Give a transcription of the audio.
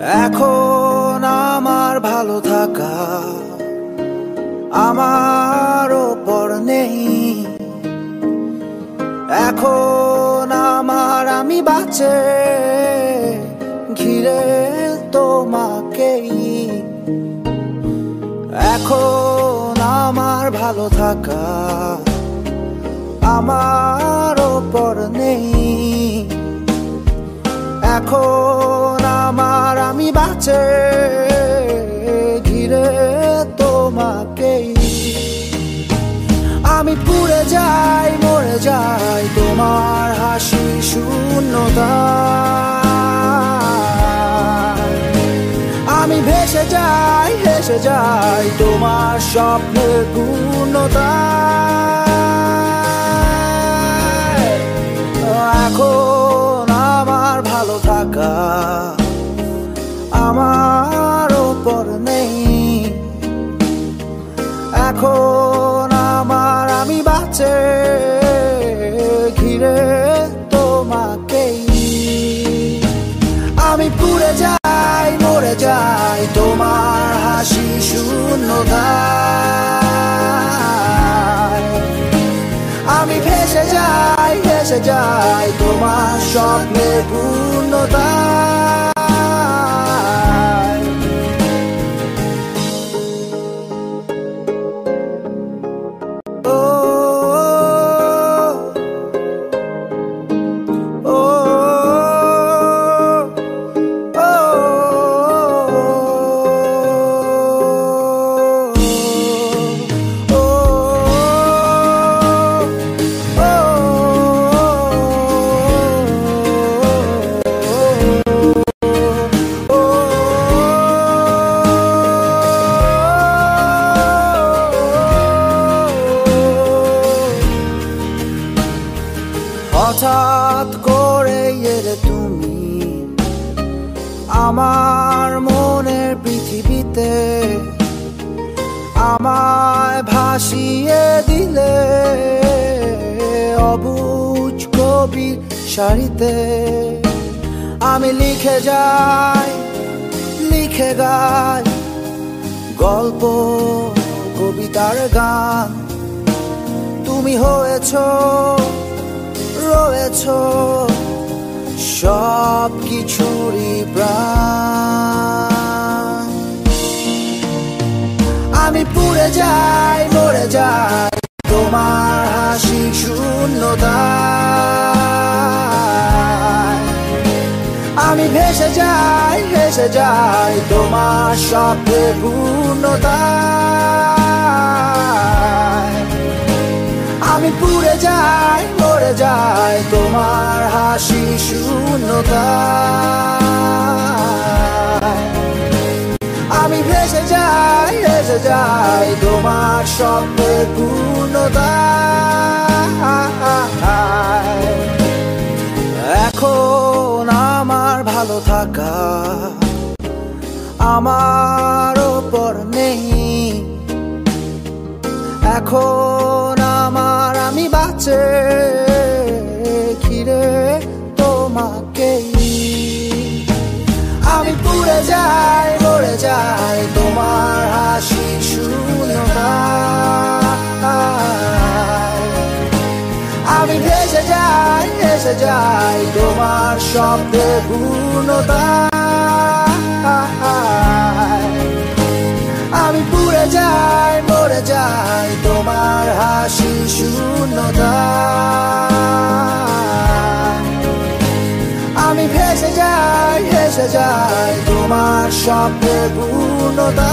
এখন আমার ভালো থাকা আমার ওপর নেই। এখন আমার আমি বাঁচে, ঘিরে তোমাকেই। এখন আমার ভালো থাকা আমার ওপর নেই। আমি ঘিরে তোমাকেই। আমি পুড়ে যাই, মরে যাই, তোমার হাসি শূন্যতা। আমি ভেসে যাই ভেসে যাই, তোমার স্বপ্নের পূর্ণতা। এখন আমার আমি বাঁচে, ঘিরে তোমাকেই। আমি পুড়ে যাই, মরে যাই, তোমার হাসি শূন্যতা আমি ভেসে যাই ভেসে যাই, তোমার স্বপ্নের পূর্ণতা হঠাৎ করে এলে তুমি আমার মনের পৃথিবীতে আমায় ভাসিয়ে দিলে অবুজ কবির শাড়িতে আমি লিখে যাই, লিখে গাই গল্প, কবিতার গান। তুমি হয়েছ রয়েছ সব কিছুরই আমি পুড়ে যাই, মরে যাই, তোমার হাসি শূন্যতা। আমি ভেসে যাই ভেসে যাই, তোমার স্বপ্নে পূর্ণতা। আমি পুড়ে যাই মরে যাই তোমার হাসি শূন্যতা। আমি ভেসে যাই ভেসে যাই তোমার স্বপ্নের পূর্ণতা। এখন আমার ভালো থাকা আমার ওপর নেই। এখন আমার আমি বাঁচে। তোমাকেই। আমি পুড়ে যাই, মরে যাই, তোমার হাসি শূন্যতা আমি ভেসে যাই ভেসে যাই, তোমার শব্দে পূর্ণতা আমি পুড়ে যাই, মরে যাই, তোমার হাসি শূন্যতা ভেসে যায় তোমার স্বপ্নের পূর্ণতা।